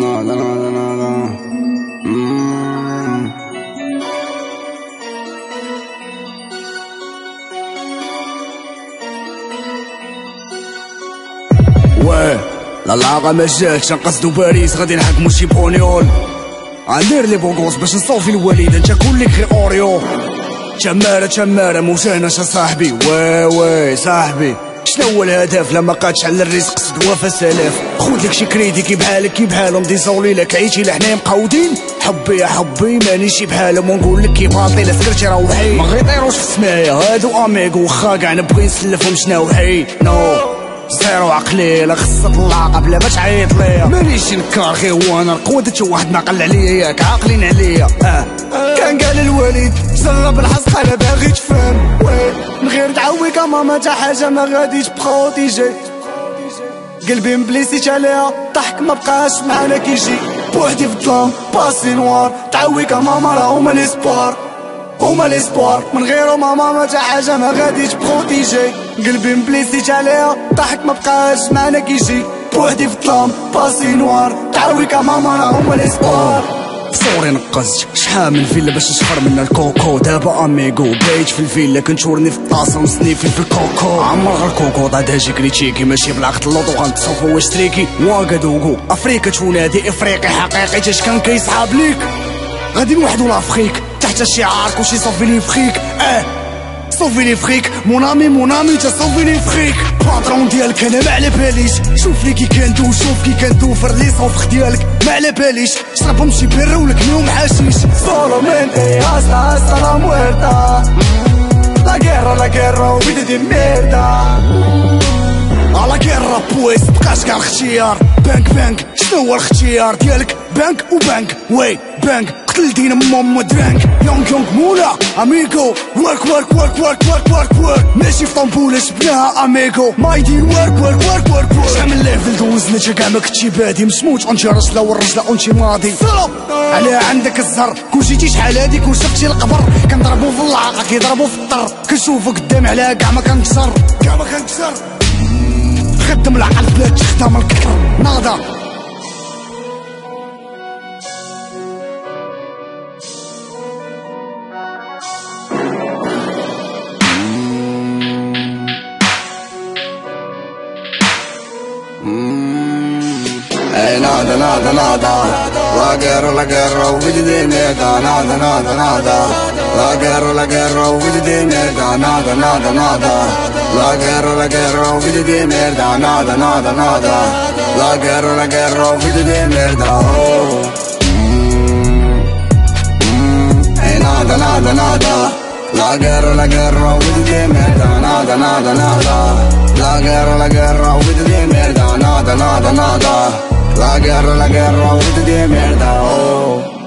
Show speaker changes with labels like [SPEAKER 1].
[SPEAKER 1] nada, nada, nada. Mm. واه لا لاغا ما جاتش نقصدو باريس غادي نحكمو شي بونيول غندير لي بوغوس باش نصوفي الوالد انت كلك غير أوريو. تمارة تمارة موساناش صاحبي. واه واه صاحبي. شنو هو الهدف لما قادش على الرزق؟ سدوا فسلاف خود لك شي كريدي كي بحالك كي بحالهم. ديزولي لك عيتي لحنا مقودين حبي يا حبي مانيش بحالهم. ونقول لك كي باطي لا سكرتي روحي ما غيطيروش في السمايا هادو اميغو واخا كاع نبغي نسلفهم شناوحي نو. زيرو عقلي لا خص طلع قبل ما تعيط ليا مانيش نكار غير هو أنا قودت واحد ما قل عليا ياك عاقلين عليا. آه. كان قال الوالد جرب الحظ أنا باغي تفهم وين من غير تعويك ماما تا حاجة ما غاديش بروتيجي قلبي مبليسيت عليها ضحك ما بقاش معانا كيجي بوحدي في الظلام باسي نوار تعويك ماما راه هما ليسبوار هما ليسبوار من غيرو ماما ما تا حاجة ما غاديش بروتيجي قلبي مبليسيت عليها ضحك ما بقاش معانا كيجي بوحدي في الظلام باسي نوار. تعويك ماما راه هما ليسبوار صوري نقزت شحال من فيلا باش نشفر منا الكوكو؟ دابا أميغو بايت في الفيلا. كنشورني في الطاسه ونسنيفي في الكوكو. عمر غير الكوكو ضاد هاجي كريتيكي. ماشي بلاغة اللوطو غنتصوفو واش تريكي؟ واكادوكو افريكا تونادي إفريقي حقيقي تاش كان كيصحاب ليك. غادي نوحدو لأفريك تحت شعار كلشي صافي لي فخيك. آه. صوفي لي فريك. مون امي مون امي تا صوفي لي فريك. باترون ديالك أنا ما على باليش. شوف لي كي كندو شوف كي كندوفر لي صوفخ ديالك ما على باليش. شربهم شي بيرة ولك اليوم حشيش. سولو من إي هاستا هاستا لا مويرتا لا guerra لا guerra وبيدي دي ميردا على guerra بويس بقاش كاع الاختيار بانك بانك شنو هو الاختيار ديالك بانك وبانك وي بانك قتلتينا ماما درانك يونغ يونغ مولا اميغو ورك ورك ورك ورك ورك ورك ورك ماشي في طنبولة شبناها اميغو ما يدير ورك ورك ورك ورك ورك شحال من ليفل دوزنا كاع ما كنتي بادي مسموت اونتي رجلة والرجلة اونتي ماضي على عندك الزهر كون جيتي شحال هادي كون شفتي القبر كنضربو في العاقة كيضربو في الطر كنشوفو قدامي على كاع ما كنكسر كاع ما كنكسر خدم العقل بلا تخدم الكفر ناضا Hey, nada, nada, nada. La guerra, la guerra, vedi di merda Nada, nada, nada. La guerra, la guerra, vedi di merda Nada, nada, nada. La guerra, la guerra, vedi di merda Nada, nada, nada. La guerra, la guerra, vedi di merda oh. mm. Mm. Hey, nada, nada, nada. La guerra, la guerra, vedi di merda Nada, nada, nada. La guerra, la guerra, vedi di merda Nada, nada, nada La guerra, la guerra, un de mierda, oh